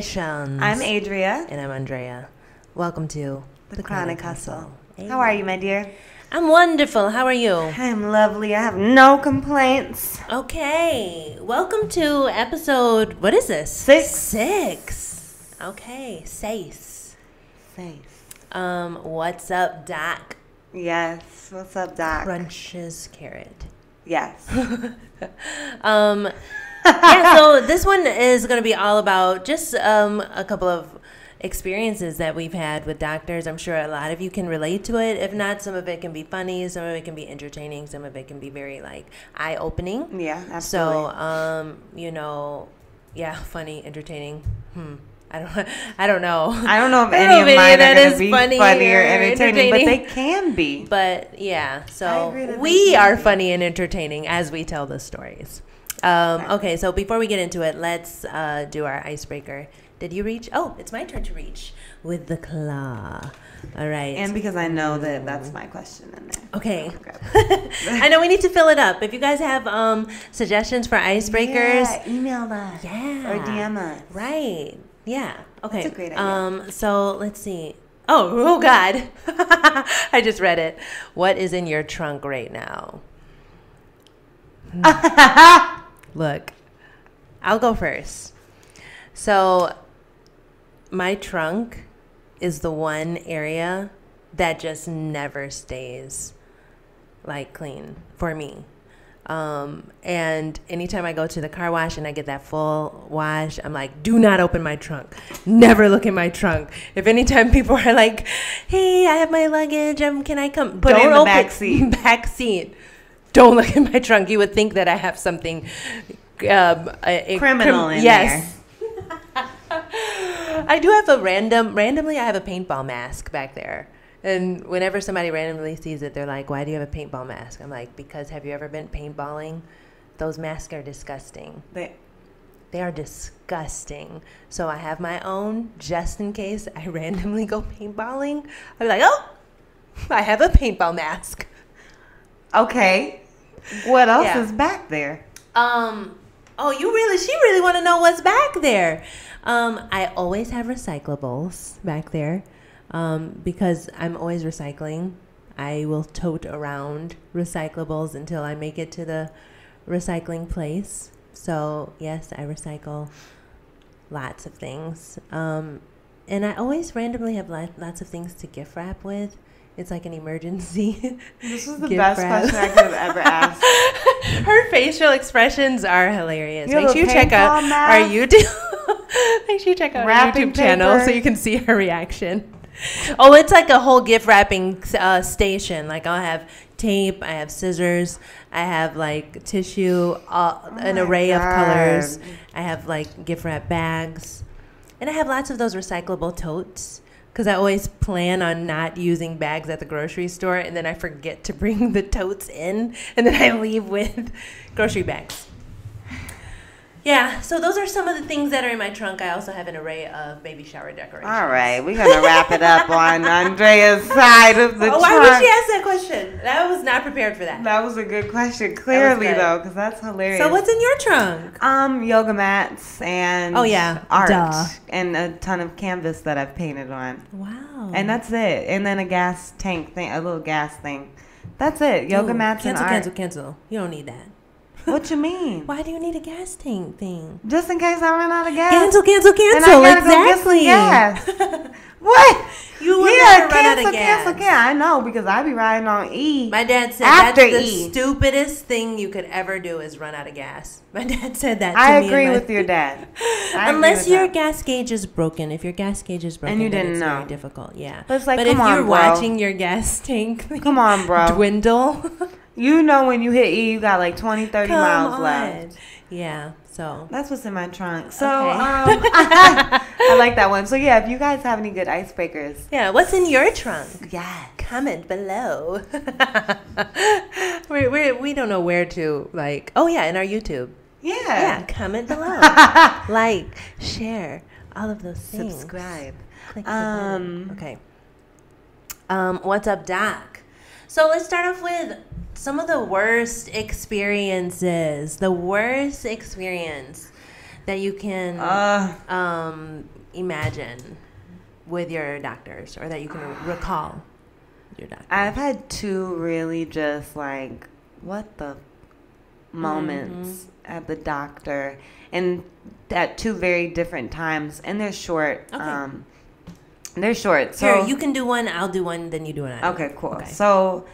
Salutations. I'm Adria, and I'm Andrea. Welcome to the, Chronic Hustle. How are you, my dear? I'm wonderful. How are you? I'm lovely. I have no complaints. Okay. Welcome to episode. What is this? Six. Six. Okay. Six. Safe. Um. What's up, Doc? Yes. What's up, Doc? Crunches carrot. Yes. um. Yeah. So this one is going to be all about just um a couple of experiences that we've had with doctors. I'm sure a lot of you can relate to it. If not, some of it can be funny, some of it can be entertaining, some of it can be very like eye opening. Yeah, absolutely. So, um, you know, yeah, funny, entertaining. Hmm. I don't. I don't know. I don't know if any of mine that are going to be funny funny, or or entertaining, but they can be. But yeah, so agree that they we are funny and entertaining as we tell the stories. Um, okay, so before we get into it, let's uh, do our icebreaker. Did you reach? Oh, it's my turn to reach with the claw. All right. And because I know that that's my question in there. Okay. I know we need to fill it up. If you guys have um, suggestions for icebreakers, Yeah, email us. yeah, Or DM us. Right. Yeah. Okay. That's a great idea. Um. So let's see. Oh, oh God! I just read it. What is in your trunk right now? Look, I'll go first. So, my trunk is the one area that just never stays like clean for me. Um, and anytime I go to the car wash and I get that full wash, I'm like, do not open my trunk. Never look in my trunk. If anytime people are like, hey, I have my luggage, um, can I come? Put it in the back seat. Back seat. Don't look in my trunk. You would think that I have something um, a, a Criminal in there. yes. I do have a random, randomly, I have a paintball mask back there. And whenever somebody randomly sees it, they're like, why do you have a paintball mask? I'm like, because have you ever been paintballing? Those masks are disgusting. They- They are disgusting. So I have my own just in case I randomly go paintballing. I'm like, oh, I have a paintball mask. okay. What else Yeah. is back there? Um, oh, you really, she really want to know what's back there. Um, I always have recyclables back there um, because I'm always recycling. I will tote around recyclables until I make it to the recycling place. So, yes, I recycle lots of things. Um, and I always randomly have lots of things to gift wrap with. It's like an emergency. This is the best question I could have ever asked. Her facial expressions are hilarious. You Make sure you check out our? YouTube. Make sure you check out our Wrapping YouTube channel so you can see her reaction. Oh, it's like a whole gift wrapping uh, station. Like I'll have tape, I have scissors, I have like tissue, uh, an Oh my array of colors. I have like gift wrap bags, and I have lots of those recyclable totes. Because I always plan on not using bags at the grocery store, and then I forget to bring the totes in, and then I leave with grocery bags. Yeah, so those are some of the things that are in my trunk. I also have an array of baby shower decorations. All right, we're gonna wrap it up on Andrea's side of the Oh, trunk. why would she ask that question? I was not prepared for that. That was a good question, clearly good. though, because that's hilarious. So what's in your trunk? um yoga mats and Oh, yeah. art Duh. and a ton of canvas that I've painted on, Wow. and that's it. And then a gas tank thing, a little gas thing. That's it. Yoga Ooh, mats cancel, and art. cancel, cancel. You don't need that. What you mean? Why do you need a gas tank thing? Just in case I run out of gas. Cancel, cancel, cancel. gotta go get some exactly. gas. what? You would yeah, never run out cancel, of gas. cancel, cancel. I know because I be riding on E. My dad said that's the E. stupidest thing you could ever do is run out of gas. My dad said that to I agree with your dad. Unless your that. gas gauge is broken. If your gas gauge is broken, and you didn't it's know. very difficult. Yeah. But it's like, but come if on, you're bro. watching your gas tank Come on, bro. dwindle, You know when you hit E, you got like 20, 30 come miles on. left. Yeah. So That's what's in my trunk. So Okay. um, I like that one. So yeah, if you guys have any good icebreakers, yeah, what's in your trunk? yeah, Comment below. we we we don't know where to like. Oh yeah, in our YouTube. yeah, Yeah, comment below. like, share, all of those things. subscribe. Click Um. Okay. Um, what's up, Doc? So let's start off with some of the worst experiences. The worst experience that you can Uh, um, imagine with your doctors or that you can recall your doctor? I've had two really just like what the moments Mm-hmm. at the doctor, and at two very different times, and they're short. Okay. Um, they're short. So Here, you can do one. I'll do one. Then you do one. Okay, cool. Okay. So,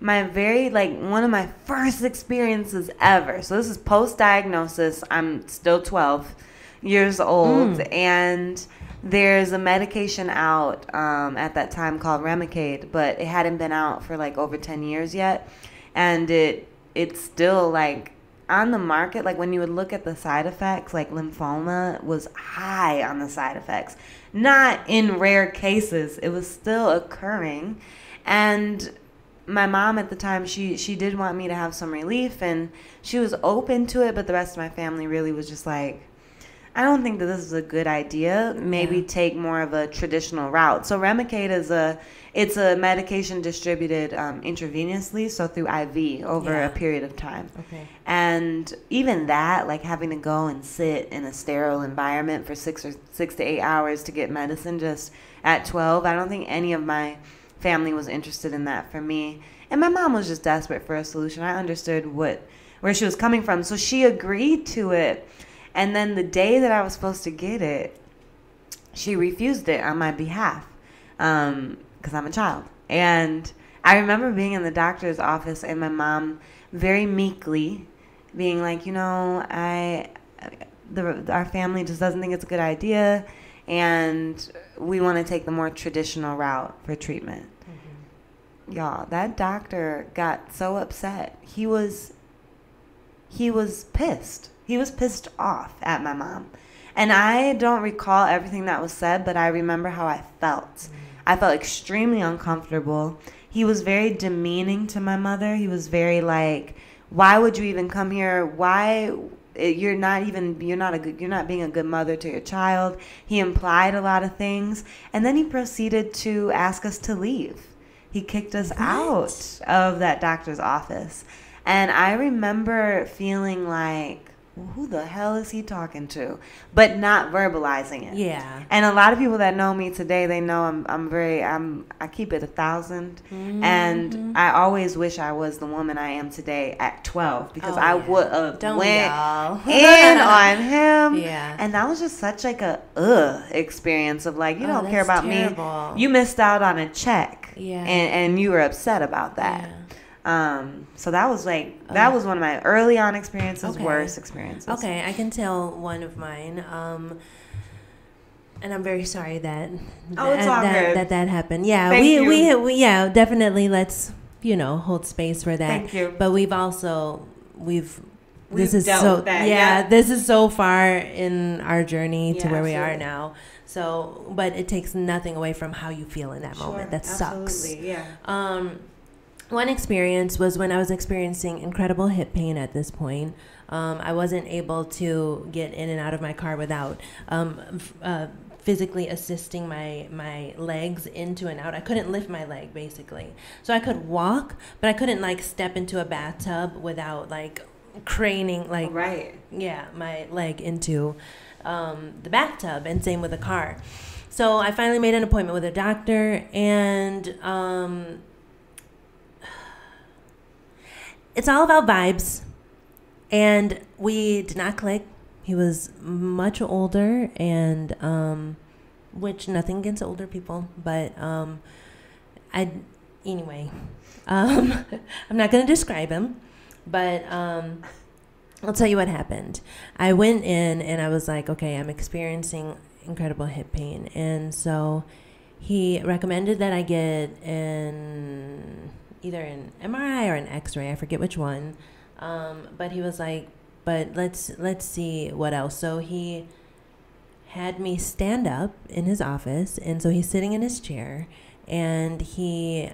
my very like one of my first experiences ever. So this is post diagnosis. I'm still 12 years old, Mm. and there's a medication out um, at that time called Remicade, but it hadn't been out for like over 10 years yet, and it it's still like on the market. Like when you would look at the side effects, like lymphoma was high on the side effects. Not in rare cases, it was still occurring, and my mom at the time she she did want me to have some relief and she was open to it but the rest of my family really was just like I don't think that this is a good idea. Maybe Yeah. take more of a traditional route. So Remicade is a it's a medication distributed um, intravenously, so through IV over Yeah. a period of time. Okay. And even that, like having to go and sit in a sterile environment for six or six to eight hours to get medicine just at 12, I don't think any of my family was interested in that for me. And my mom was just desperate for a solution. I understood what where she was coming from. So she agreed to it. And then the day that I was supposed to get it, she refused it on my behalf um, because I'm a child. And I remember being in the doctor's office and my mom very meekly being like, you know, I, the, our family just doesn't think it's a good idea, and we want to take the more traditional route for treatment. Mm-hmm. Y'all, that doctor got so upset. He was, he was pissed. He was pissed off at my mom. And I don't recall everything that was said, but I remember how I felt. I felt extremely uncomfortable. He was very demeaning to my mother. He was very like, "Why would you even come here? Why eh, you're not even you're not a good you're not being a good mother to your child." He implied a lot of things, and then he proceeded to ask us to leave. He kicked us out of that doctor's office. And I remember feeling like, who the hell is he talking to? But not verbalizing it. Yeah. And a lot of people that know me today, they know I'm I'm very I'm I keep it a 1000 Mm-hmm. and I always wish I was the woman I am today at 12 because Oh, I yeah. would have Don't we went in on him. Yeah. And that was just such like a ugh experience of like you Oh, don't care about terrible. me. You missed out on a check. Yeah. And and you were upset about that. Yeah. Um, so that was like that was one of my early on experiences, Okay. worst experiences. Okay, I can tell one of mine. Um, and I'm very sorry that Oh, that, that, that that happened. Yeah, we, we we yeah definitely let's you know hold space for that. Thank you. But we've also we've. We've this is dealt so with that, yeah, yeah. This is so far in our journey to Yeah, where we are now. So, but it takes nothing away from how you feel in that moment. That sucks. Yeah. Um, one experience was when I was experiencing incredible hip pain at this point. Um, I wasn't able to get in and out of my car without um, f- uh, physically assisting my, my legs into and out. I couldn't lift my leg basically. So I could walk, but I couldn't like step into a bathtub without like craning like Right. yeah, my leg into um, the bathtub, and same with the car. So I finally made an appointment with a doctor, and um, it's all about vibes. And we did not click. He was much older, and um, which nothing against older people, but um, I anyway. Um, I'm not going to describe him, but um, I'll tell you what happened. I went in and I was like, okay, I'm experiencing incredible hip pain. And so he recommended that I get an either an MRI or an X-ray. I forget which one. Um, but he was like, but let's let's see what else. So he had me stand up in his office, and so he's sitting in his chair, and he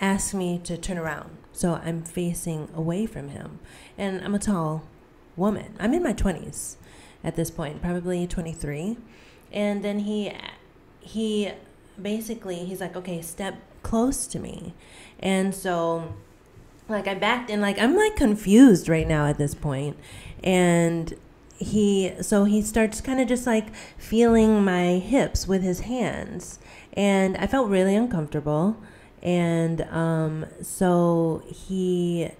asked me to turn around. So I'm facing away from him. And I'm a tall woman. I'm in my 20s at this point, probably 23. And then he he basically he's like, "Okay, step close to me." And so like I backed in like I'm like confused right now at this point. And he so he starts kind of just like feeling my hips with his hands and i felt really uncomfortable and um, so he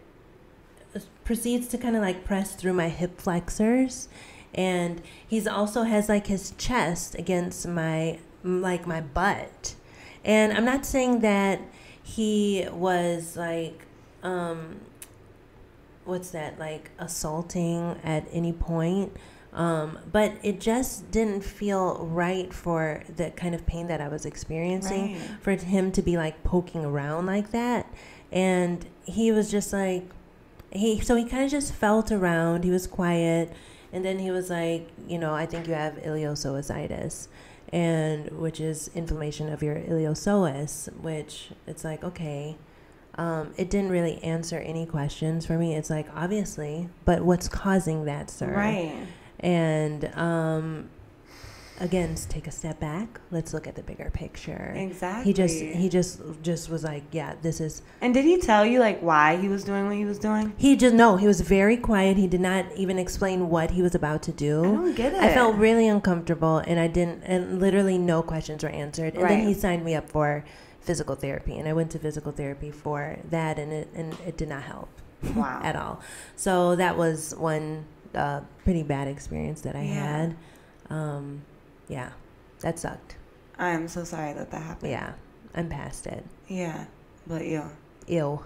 proceeds to kind of like press through my hip flexors and he's also has like his chest against my like my butt and i'm not saying that he was like um what's that like assaulting at any point um, but it just didn't feel right for the kind of pain that I was experiencing Right. for him to be like poking around like that. And he was just like, he, so he kind of just felt around. He was quiet. And then he was like, you know, I think you have iliopsoasitis, and which is inflammation of your iliopsoas, which it's like, okay. Um, it didn't really answer any questions for me. It's like, obviously, but what's causing that, sir? Right. And um, again, take a step back. Let's look at the bigger picture. Exactly. He just he just just was like, yeah, this is. And did he tell you like why he was doing what he was doing? He just no. He was very quiet. He did not even explain what he was about to do. I don't get it. I felt really uncomfortable, and I didn't. And literally, no questions were answered. And then he signed me up for physical therapy, and I went to physical therapy for that, and it and it did not help wow. at all. So that was one uh, pretty bad experience that I Yeah. had. Um, yeah, that sucked. I am so sorry that that happened. Yeah, I'm past it. Yeah. But yeah. Ew.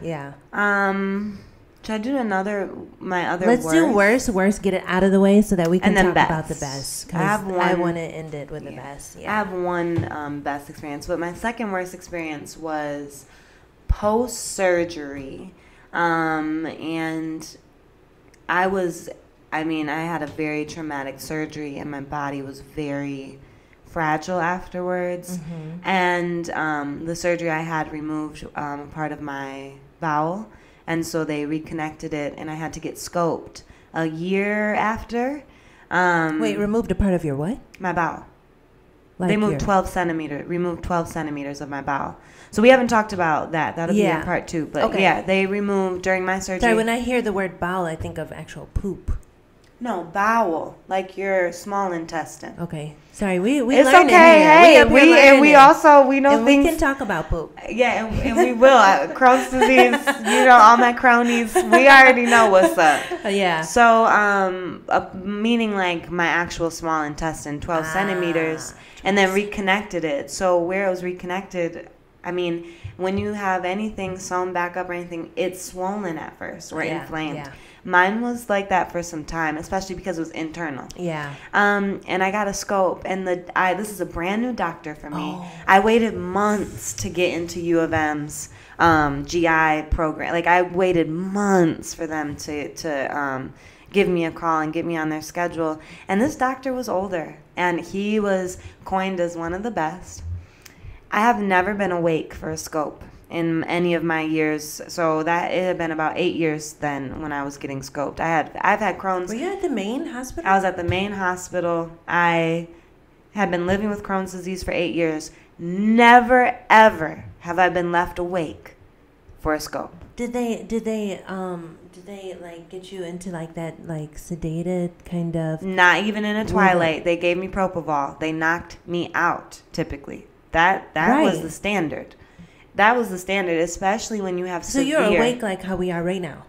Yeah. Um. Should I do another? My other. Let's do worst? worse, worse. Get it out of the way so that we can talk about the best. best. I have one I want to end it with the Yeah. best. I have one um, best experience, but my second worst experience was post surgery. Um, and I was, I mean, I had a very traumatic surgery, and my body was very fragile afterwards. Mhm. And um, the surgery I had removed um, part of my bowel, and so they reconnected it, and I had to get scoped a year after. Um, Wait, removed a part of your what? my bowel Like they moved your- 12 centimeter removed 12 centimeters of my bowel so we haven't talked about that that'll be in part two but Okay. yeah they removed during my surgery Sorry, when I hear the word bowel, I think of actual poop. No bowel like your small intestine Okay. Sorry, we we it's learn okay here. hey here we, and we also we know and we can talk about poop. yeah and, and we will uh, crohn's disease you know all my cronies we already know what's up yeah. so um uh, meaning like my actual small intestine 12 Ah, centimeters and then reconnected it. So where it was reconnected, I mean, when you have anything sewn back up or anything, it's swollen at first or Yeah, inflamed. yeah. Mine was like that for some time, especially because it was internal. Yeah. Um, and I got a scope, and the I this is a brand new doctor for me. Oh. I waited months to get into U of M's um, GI program. Like I waited months for them to to um, give me a call and get me on their schedule. And this doctor was older, and he was coined as one of the best. I have never been awake for a scope in any of my years. So that it had been about eight years then when I was getting scoped. I had I've had Crohn's. Were you at the main hospital? I was at the main hospital. I had been living with Crohn's disease for eight years. Never ever have I been left awake for a scope. Did they did they um did they like get you into like that like sedated kind of Not even in a twilight. They gave me propofol. They knocked me out. Typically, that that was the standard. That was the standard, especially when you have So severe. you're awake like how we are right now.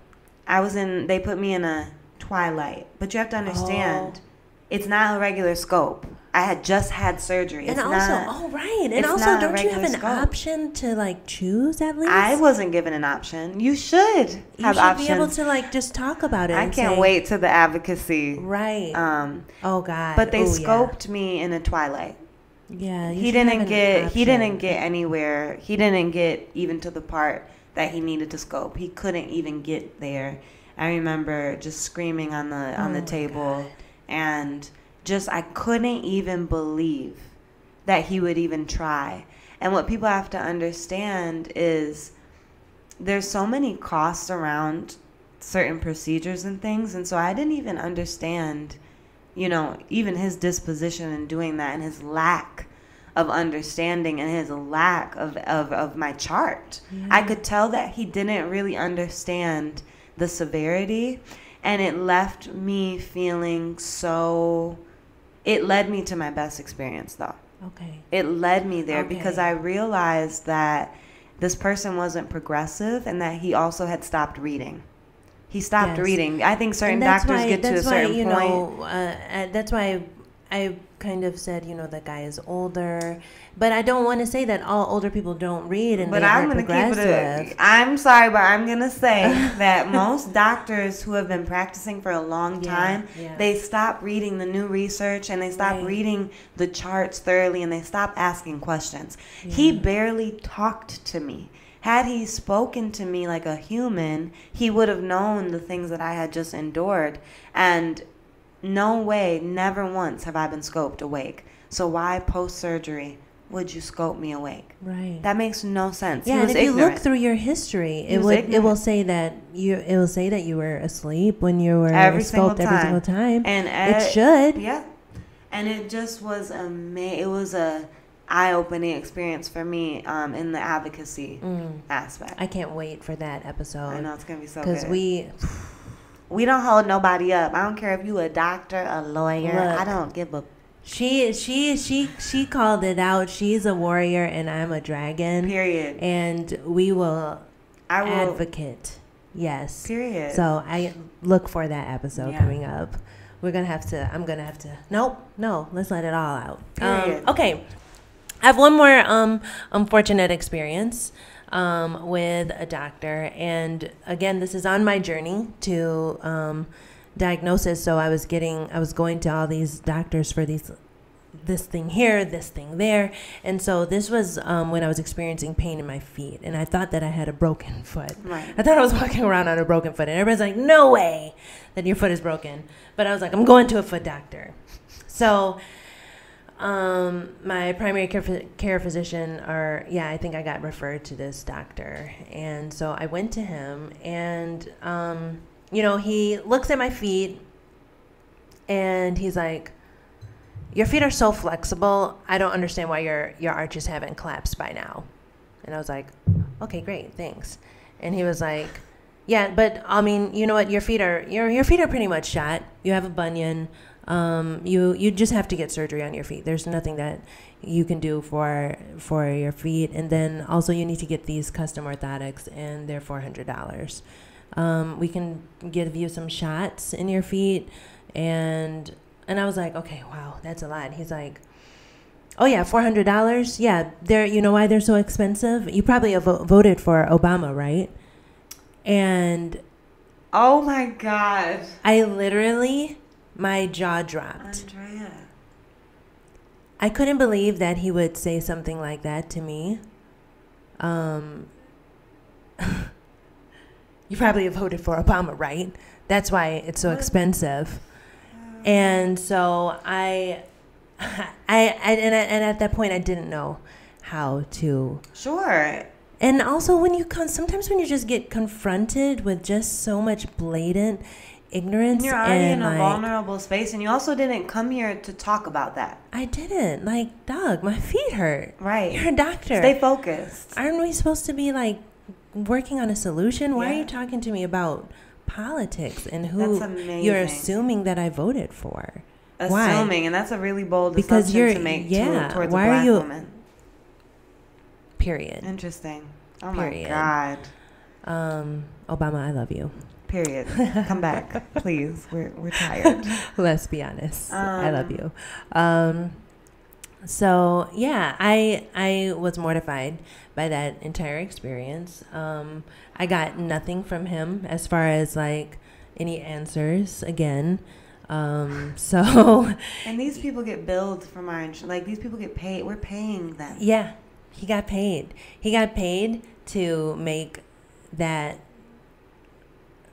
I was in. They put me in a twilight, but you have to understand, Oh. it's not a regular scope. I had just had surgery. And It's also, not, oh right, and also, don't you have an scope. option to like choose at least? I wasn't given an option. You should have you should options. be able to like just talk about it. I can't say, wait to the advocacy. Right. Um, oh God. but they Ooh, yeah. scoped me in a twilight. Yeah. He didn't get. He didn't get anywhere. He didn't get even to the part that he needed to scope. He couldn't even get there. I remember just screaming on the on Oh the table, God. and just I couldn't even believe that he would even try. And what people have to understand is there's so many costs around certain procedures and things and so I didn't even understand you know even his disposition in doing that and his lack of understanding and his lack of, of, of my chart. I could tell that he didn't really understand the severity and it left me feeling so. It led me to my best experience, though. Okay. It led me there Okay. because I realized that this person wasn't progressive and that he also had stopped reading. He stopped Yes. reading. I think certain doctors why, get to a that's certain why, you point. know, uh, uh, that's why I kind of said, you know, that guy is older, but I don't want to say that all older people don't read and But they I'm aren't gonna keep it. A, I'm sorry, but I'm gonna say that most doctors who have been practicing for a long time, yeah. they stop reading the new research and they stop Right. reading the charts thoroughly and they stop asking questions. He barely talked to me. Had he spoken to me like a human, he would have known the things that I had just endured. And no way, never once have I been scoped awake. So why post surgery would you scope me awake? right. That makes no sense. yeah, and if you look through your history, it would it will say that you it will say that you were asleep when you were Every single scoped every time. single time. and it uh, should. yeah, and it just was ama- It was a eye-opening experience for me um, in the advocacy Mm. aspect. I can't wait for that episode. I know it's gonna be so because we we don't hold nobody up. I don't care if you a doctor, a lawyer. Look. I don't give a she she she she called it out. She's a warrior and I'm a dragon, period. and we will I will. advocate. Yes. Period. So I look for that episode Yeah. coming up. We're gonna have to. I'm gonna have to. Nope. No. Let's let it all out. Um, Period. okay. I have one more um, unfortunate experience um, with a doctor, and again, this is on my journey to um, diagnosis. So I was getting, I was going to all these doctors for these, this thing here, this thing there, and so this was um, when I was experiencing pain in my feet, and I thought that I had a broken foot. right. I thought I was walking around on a broken foot, and everybody's like, "No way that your foot is broken." But I was like, "I'm going to a foot doctor." So, um, my primary care, care physician, or yeah, I think I got referred to this doctor, and so I went to him, and um, you know, he looks at my feet, and he's like, "Your feet are so flexible. I don't understand why your your arches haven't collapsed by now." And I was like, "Okay, great, thanks." And he was like, "Yeah, but I mean, you know what? Your feet are your your feet are pretty much shot. You have a bunion. Um, you you just have to get surgery on your feet. There's nothing that you can do for for your feet. And then also you need to get these custom orthotics, and they're four hundred dollars. Um, we can give you some shots in your feet, and and I was like, okay, wow, that's a lot. He's like. Oh yeah, four hundred dollars. Yeah, they're. You know why they're so expensive? You probably voted for Obama, right? And Oh my God, I literally, my jaw dropped. Andrea. I couldn't believe that he would say something like that to me. Um, you probably have voted for Obama, right? That's why it's so expensive. And so I, I, I and, I, and at that point I didn't know how to. Sure. And also when you con- sometimes when you just get confronted with just so much blatant ignorance And you're already and in a like, vulnerable space, and you also didn't come here to talk about that. I didn't like, dog. My feet hurt. Right. You're a doctor. Stay focused. Aren't we supposed to be like working on a solution? Why are you talking to me about politics and who you're assuming that I voted for? Why? Assuming, and that's a really bold Because assumption you're- to make yeah, to, towards why a are black you- woman. Period. Interesting. Oh Period. my God. Um, Obama, I love you. Period. Come back, please. We're we're tired. Let's be honest. I love Um, you. Um, so yeah, I I was mortified by that entire experience. Um, I got nothing from him as far as like any answers again. Um, so And these people get billed for our insurance. Like these people get paid. We're paying them. yeah, he got paid. He got paid to make that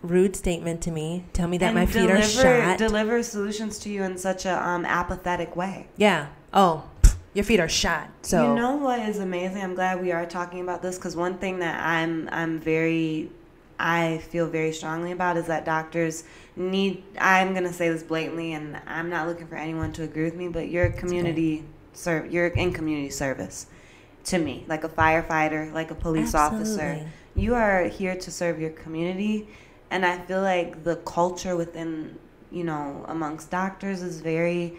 rude statement to me. Tell me that And my feet deliver, are shot. Deliver solutions to you in such a um, apathetic way. yeah. Oh, your feet are shot. So you know what is amazing? I'm glad we are talking about this because one thing that I'm I'm very I feel very strongly about is that doctors need. I'm gonna say this blatantly, and I'm not looking for anyone to agree with me, but you're community serve. You're in community service to me, like a firefighter, like a police officer. You are here to serve your community And I feel like the culture within, you know, amongst doctors is very,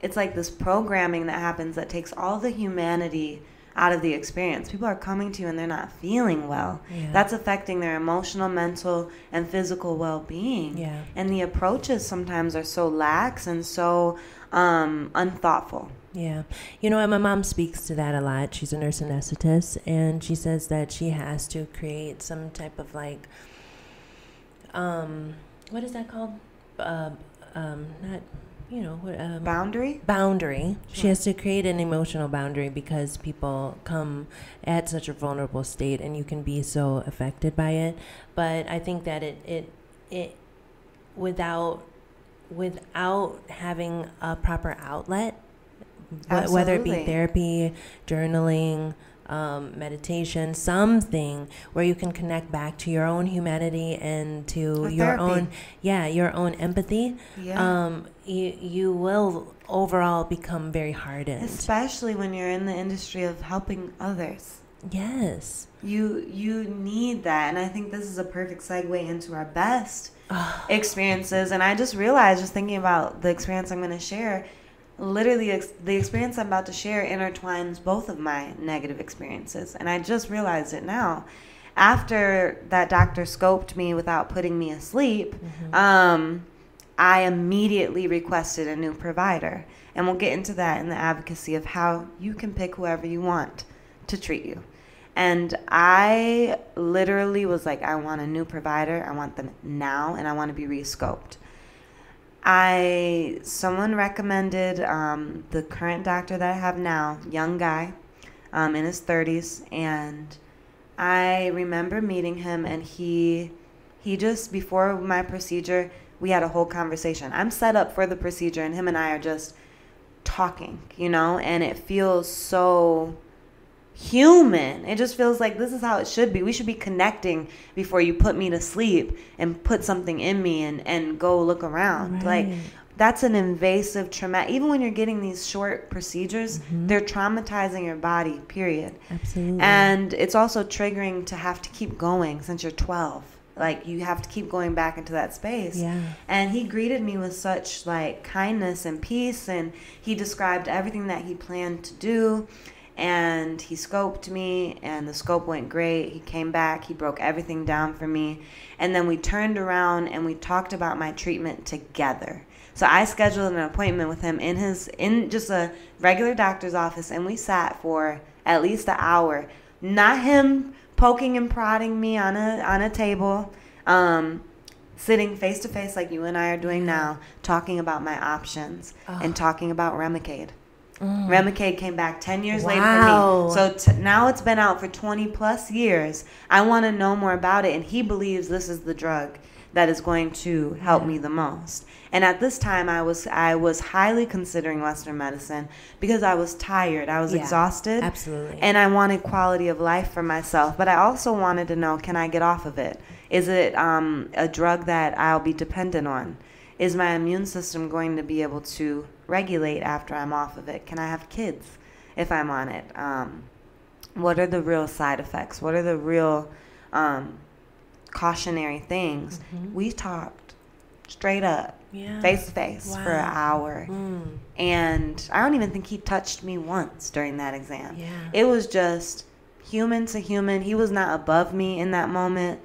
it's like this programming that happens that takes all the humanity out of the experience. People are coming to you and they're not feeling well. Yeah. That's affecting their emotional, mental, and physical well being. Yeah. And the approaches sometimes are so lax and so um, unthoughtful. Yeah. You know? My mom speaks to that a lot. She's a nurse anesthetist, and she says that she has to create some type of like, um, what is that called? Uh, um, not, you know, what, um, Boundary? boundary. She has to create an emotional boundary because people come at such a vulnerable state, and you can be so affected by it. But I think that it it it without without having a proper outlet, wh- whether it be therapy, journaling. Um, meditation, something where you can connect back to your own humanity and to Or your therapy. own, yeah, your own empathy Yeah. um, you you will overall become very hardened. Especially when you're in the industry of helping others. Yes. You you need that, and I think this is a perfect segue into our best experiences. And I just realized, just thinking about the experience I'm going to share, literally ex- the experience I'm about to share intertwines both of my negative experiences, and I just realized it now. After that doctor scoped me without putting me asleep, um, I immediately requested a new provider. And we'll get into that in the advocacy of how you can pick whoever you want to treat you. And I literally was like, I want a new provider. I want them now, and I want to be rescoped. I someone recommended um, the current doctor that I have now, young guy, um, in his 30s, and I remember meeting him, and he he just before my procedure, we had a whole conversation. I'm set up for the procedure, and him and I are just talking, you know, and it feels so human. It just feels like this is how it should be. We should be connecting before you put me to sleep and put something in me and, and go look around. Like that's an invasive trauma. Even when you're getting these short procedures, mm-hmm. they're traumatizing your body, period. Absolutely. And it's also triggering to have to keep going since you're 12. Like you have to keep going back into that space. Yeah. And he greeted me with such like kindness and peace and he described everything that he planned to do and he scoped me and the scope went great. He came back, he broke everything down for me. And then we turned around and we talked about my treatment together. So I scheduled an appointment with him in his in just a regular doctor's office and we sat for at least an hour. Not him poking and prodding me on a on a table. Um sitting face to face like you and I are doing now, talking about my options and talking about Remicade. Remicade came back 10 years Wow. later for me. So t- now it's been out for 20 plus years. I want to know more about it, and he believes this is the drug that is going to help me the most. And at this time, I was I was highly considering Western medicine because I was tired, I was Yeah, exhausted, absolutely. and I wanted quality of life for myself. But I also wanted to know, can I get off of it? Is it um, a drug that I'll be dependent on? Is my immune system going to be able to regulate after I'm off of it? Can I have kids if I'm on it? Um, what are the real side effects? What are the real um, cautionary things? We talked straight up, Yeah. face to face, for an hour. Mm. And I don't even think he touched me once during that exam. Yeah. It was just human to human. He was not above me in that moment.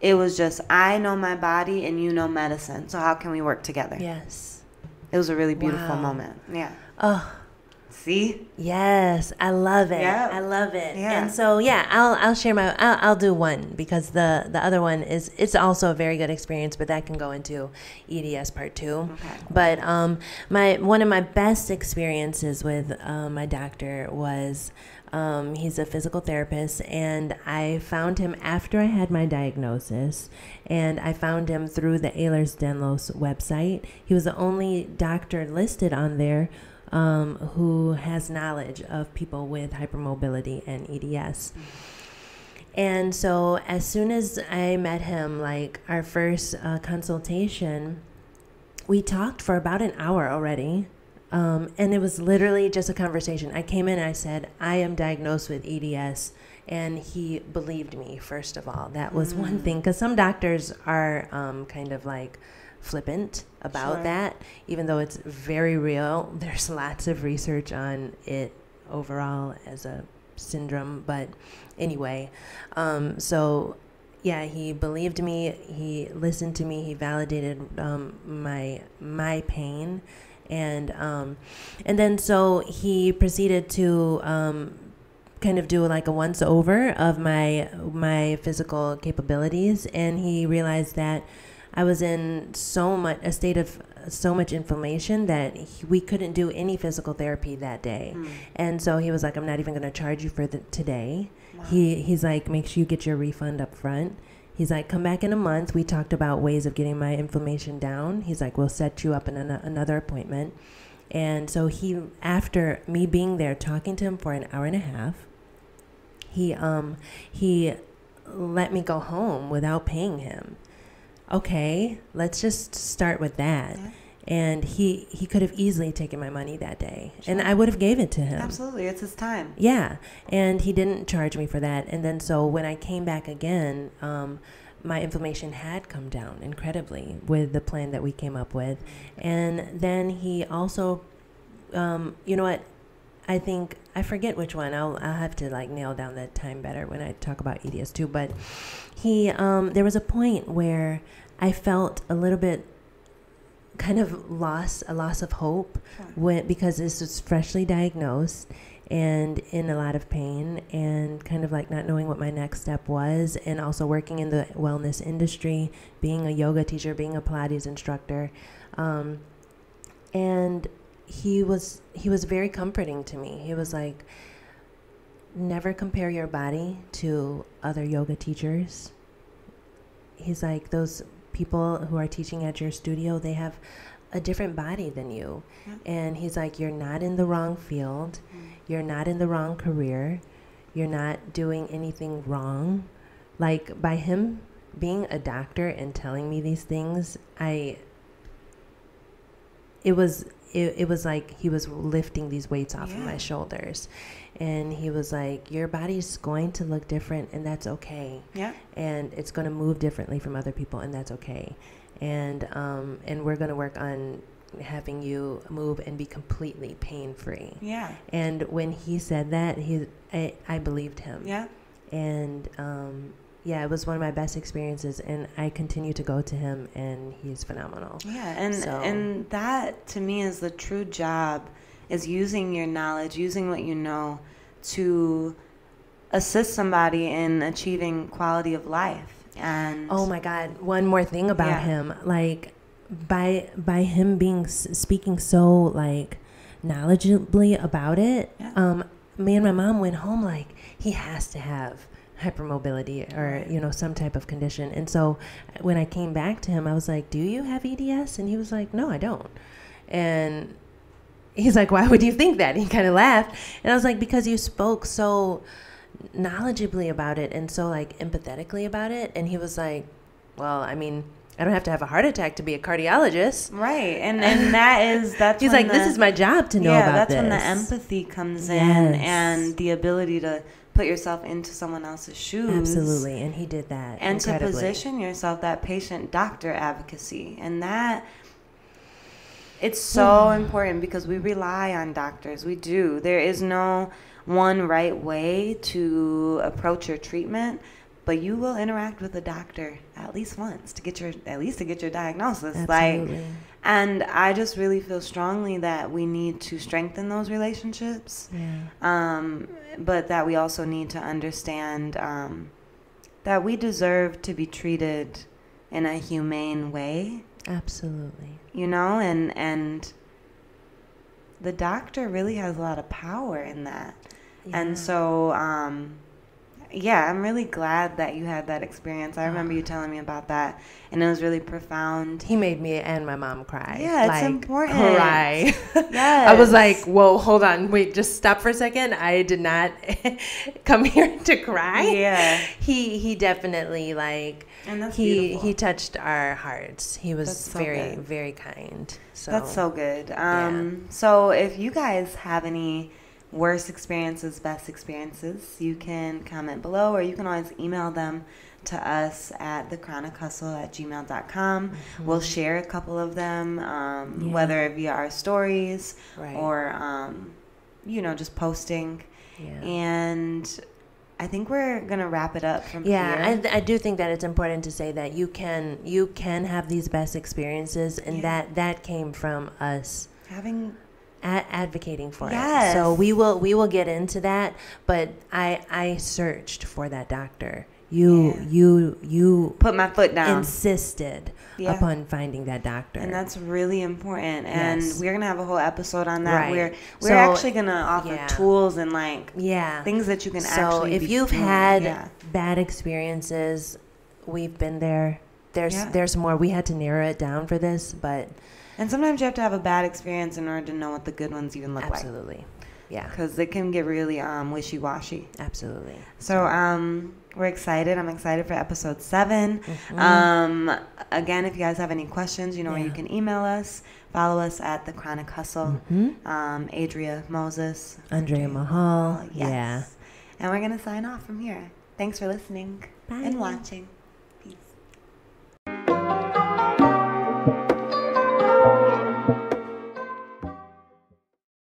It was just, I know my body and you know medicine. So how can we work together? Yes. It was a really beautiful Wow. moment. Yeah. Oh, See? yes. I love it. Yeah. I love it. Yeah. And so, yeah, I'll I'll share my I'll, I'll do one because the the other one is it's also a very good experience, but that can go into EDS part two. Okay. But um, my one of my best experiences with uh, my doctor was um, he's a physical therapist, and I found him after I had my diagnosis, and I found him through the Ehlers Danlos website. He was the only doctor listed on there um, who has knowledge of people with hypermobility and EDS. And so, as soon as I met him, like our first uh, consultation, we talked for about an hour already. Um, and it was literally just a conversation. I came in and I said, I am diagnosed with EDS. And he believed me, first of all. That was mm. one thing, because some doctors are um, kind of like flippant about sure. that, even though it's very real. There's lots of research on it overall as a syndrome. But anyway, um, so yeah, he believed me. He listened to me. He validated um, my my pain, and um, and then so he proceeded to um, kind of do like a once over of my my physical capabilities, and he realized that I was in so much a state of so much inflammation that he, we couldn't do any physical therapy that day. Mm. And so he was like, "I'm not even going to charge you for the today." Wow. He he's like, "Make sure you get your refund up front." He's like, "Come back in a month." We talked about ways of getting my inflammation down. He's like, "We'll set you up in an, another appointment." And so he, after me being there talking to him for an hour and a half, he um he let me go home without paying him okay, let's just start with that. Yeah. And he he could have easily taken my money that day, sure. and I would have gave it to him. Absolutely, it's his time. Yeah, and he didn't charge me for that. And then so when I came back again, um, my inflammation had come down incredibly with the plan that we came up with. And then he also, um, you know what? I think I forget which one. I'll I'll have to like nail down that time better when I talk about EDS too. But he um, there was a point where I felt a little bit kind of loss a loss of hope sure. when because this was freshly diagnosed and in a lot of pain and kind of like not knowing what my next step was and also working in the wellness industry being a yoga teacher being a pilates instructor um, and he was he was very comforting to me he was like never compare your body to other yoga teachers he's like those people who are teaching at your studio, they have a different body than you. Yeah. And he's like, You're not in the wrong field. Mm. You're not in the wrong career. You're not doing anything wrong. Like, by him being a doctor and telling me these things, I. It was it, it was like he was lifting these weights off yeah. of my shoulders. And he was like your body's going to look different and that's okay. Yeah. And it's going to move differently from other people and that's okay. And um and we're going to work on having you move and be completely pain free yeah. And when he said that he i, I believed him. Yeah. And um yeah, it was one of my best experiences, and I continue to go to him, and he's phenomenal. Yeah, and so. and that to me is the true job, is using your knowledge, using what you know, to assist somebody in achieving quality of life. And oh my God, one more thing about yeah. him, like by by him being speaking so like knowledgeably about it, yeah. um, me and my mom went home like he has to have hypermobility or you know some type of condition and so uh, when i came back to him i was like do you have eds and he was like no i don't and he's like why would you think that he kind of laughed and i was like because you spoke so knowledgeably about it and so like empathetically about it and he was like well i mean I don't have to have a heart attack to be a cardiologist. Right. And and that is that's He's like, the, this is my job to know yeah, about that's this. when the empathy comes yes. in and the ability to put yourself into someone else's shoes. Absolutely, and he did that. And incredibly. to position yourself that patient doctor advocacy. And that it's so hmm. important because we rely on doctors. We do. There is no one right way to approach your treatment but you will interact with a doctor at least once to get your at least to get your diagnosis Absolutely. like and i just really feel strongly that we need to strengthen those relationships yeah. um, but that we also need to understand um, that we deserve to be treated in a humane way absolutely you know and and the doctor really has a lot of power in that yeah. and so um, yeah, I'm really glad that you had that experience. I remember you telling me about that, and it was really profound. He made me and my mom cry. Yeah, it's like, important. Cry. Yes. I was like, whoa, hold on, wait, just stop for a second. I did not come here to cry. Yeah. He he definitely like And that's he beautiful. he touched our hearts. He was so very good. very kind. So That's so good. Um, So if you guys have any worst experiences, best experiences, you can comment below or you can always email them to us at thechronichustle at gmail.com. We'll share a couple of them, um, Mm-hmm. Yeah. whether via our stories Right. or, um, you know, just posting. yeah. And I think we're going to wrap it up from Yeah, here. I, I do think that it's important to say that you can you can have these best experiences, and Yeah. that that came from us Having advocating for it. So we will we will get into that, but I I searched for that doctor. You Yeah. you you put my foot down. insisted Yeah. upon finding that doctor. And that's really important. And Yes. we're gonna have a whole episode on that. Right. We're we're So, actually gonna offer yeah. tools and like yeah. things that you can so actually. if you've doing. had bad experiences, we've been there. There's there's more. We had to narrow it down for this, but and sometimes you have to have a bad experience in order to know what the good ones even look like, absolutely, yeah, because it can get really um, wishy washy. absolutely. So um, we're excited. I'm excited for episode 7 Mhm. Um, again, if you guys have any questions, you know where you can email us. Follow us at the Chronic Hustle. Mhm. Um, Adria Moses. Andrea Mahal, yes. yeah. And we're gonna sign off from here. Thanks for listening Bye. and watching.